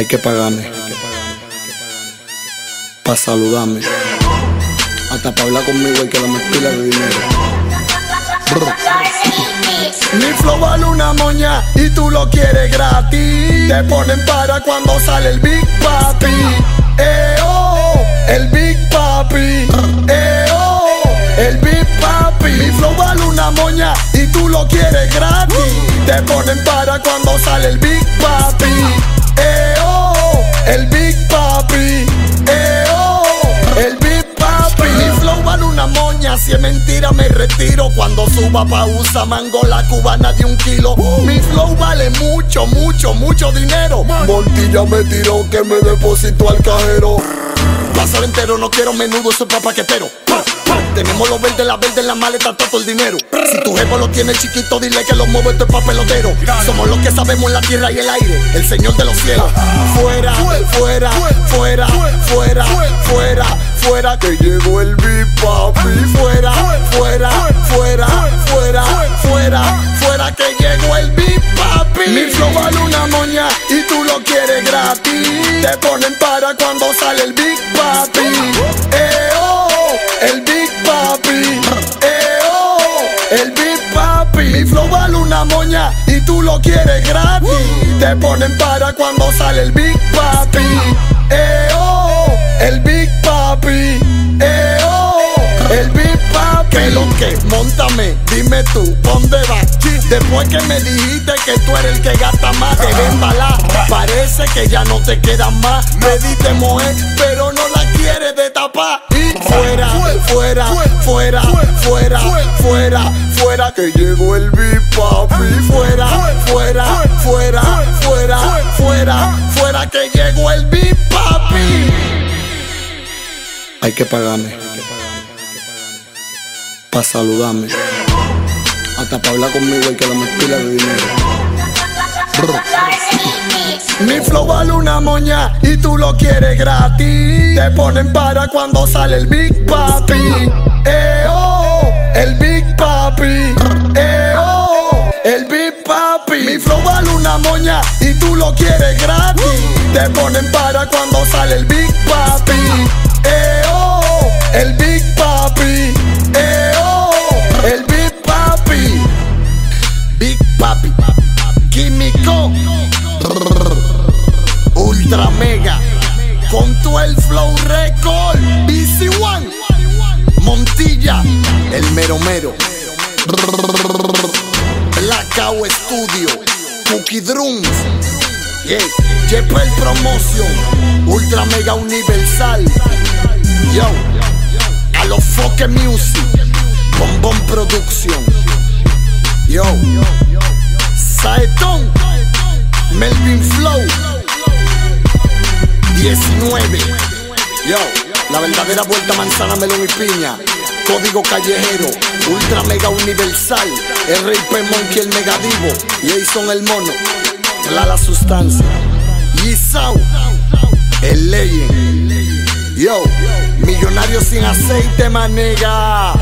Hay que pagarme. Pa' saludarme. Hasta para hablar conmigo hay que darme pila de dinero. Mi flow vale una moña y tú lo quieres gratis. Te ponen para cuando sale el Big Papi. Eh, oh, el Big Papi. Eh, oh, el Big Papi. Mi flow vale una moña y tú lo quieres gratis. Te ponen para cuando sale el Big Papi. El Big Papi. Eh, oh, el Big Papi. Mi flow vale una moña, si es mentira me retiro. Cuando suba pa' usa mango la cubana de un kilo. Mi flow vale mucho, mucho, mucho dinero. Montilla me tiró que me depositó al cajero. Pásalo entero, no quiero menudo, soy pa' paquetero. Pa, pa. Tenemos los verdes, la verde en la maleta, todo el dinero. Si tu jefe lo tiene chiquito, dile que lo muevo, esto es papelotero. Somos los que sabemos la tierra y el aire, el Señor de los cielos. Fuera, fuera, fuera, fuera, fuera, fuera, que llegó el Big Papi. Fuera, fuera, fuera, fuera, fuera, fuera, que llegó el Big Papi. Mi flow vale una moña y tú lo quieres gratis. Te ponen para cuando sale el Big y tú lo quieres gratis. Te ponen para cuando sale el Big Papi. Eh, oh, el Big Papi. Eh, oh, el Big Papi. ¿Qué lo que? Montame, dime tú, ¿dónde vas? Después que me dijiste que tú eres el que gasta más, te embalar. Parece que ya no te quedan más. Me diste mover, pero no la quieres de tapar. Y fuera, fuera, fuera, fuera, fuera, fuera, que llegó el Big Papi. Fuera, fuera, fuera, fuera, fuera, fuera, que llegó el Big Papi. Hay que pagarme. Pa' saludarme. Hasta para hablar conmigo hay que darme pila de dinero. Mi flow vale una moña y tú lo quieres gratis. Te ponen para cuando sale el Big Papi. Eh, oh, el Big Papi. Eh, oh, el Big Papi. Mi flow vale una moña y tú lo quieres gratis. Te ponen para cuando sale el Big Papi. Ultra Mega. Con el Flow Record. BC One. Montilla. El mero mero. Blackout Studio. Cookie Drums. Yeah. Jepel Promotion. Ultra Mega Universal. Yo. A los Foque Music. Bombón Production. Yo. Saetón. Melvin Flow 19 Yo, la verdadera vuelta manzana, melón y piña. Código callejero, ultra mega universal. El rey Monkey, el megadivo Jason el mono, la la sustancia. Yisau, el legend. Yo, millonario sin aceite manega